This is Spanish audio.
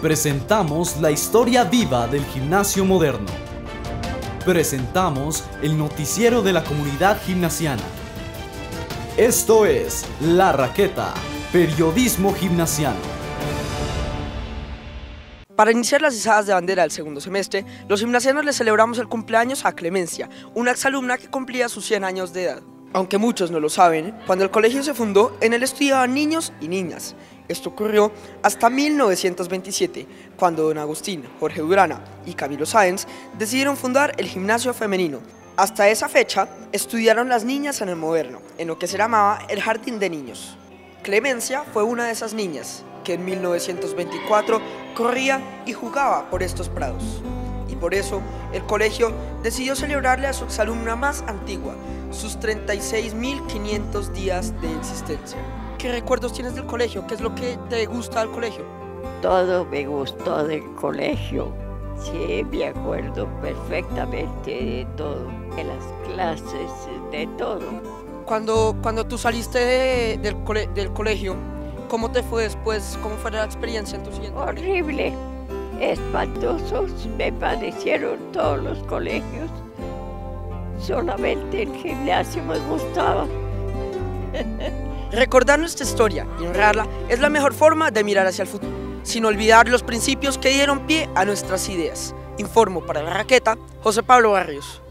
presentamos la historia viva del gimnasio moderno. Presentamos el noticiero de la comunidad gimnasiana. Esto es La Raqueta, periodismo gimnasiano. Para iniciar las izadas de bandera del segundo semestre, los gimnasianos le celebramos el cumpleaños a Clemencia, una exalumna que cumplía sus 100 años de edad. Aunque muchos no lo saben, cuando el colegio se fundó, en él estudiaban niños y niñas. Esto ocurrió hasta 1927, cuando don Agustín, Jorge Durana y Camilo Sáenz decidieron fundar el gimnasio femenino. Hasta esa fecha, estudiaron las niñas en el moderno, en lo que se llamaba el jardín de niños. Clemencia fue una de esas niñas que en 1924 corría y jugaba por estos prados. Y por eso el colegio decidió celebrarle a su exalumna más antigua, sus 36.500 días de existencia. ¿Qué recuerdos tienes del colegio? ¿Qué es lo que te gusta del colegio? Todo me gustó del colegio. Sí, me acuerdo perfectamente de todo, de las clases, de todo. Cuando, cuando tú saliste del, del colegio, ¿cómo te fue después? ¿Cómo fue la experiencia en tu siguiente Horrible, espantosos me parecieron todos los colegios solamente el gimnasio me gustaba. Recordar nuestra historia y honrarla es la mejor forma de mirar hacia el futuro, sin olvidar los principios que dieron pie a nuestras ideas. Informo para la raqueta, José Pablo Barrios.